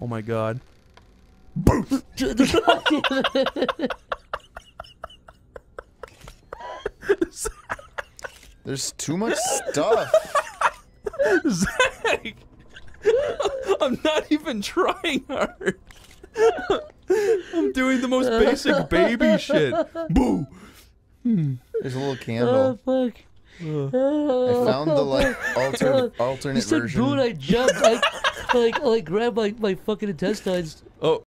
Oh my god. There's too much stuff. Zach! I'm not even trying hard. I'm doing the most basic baby shit. Boo! There's a little candle. Oh candle. fuck. I found the like alter, alternate You said version. boo and I jumped. I, like, like grabbed my, my fucking intestines. Oh,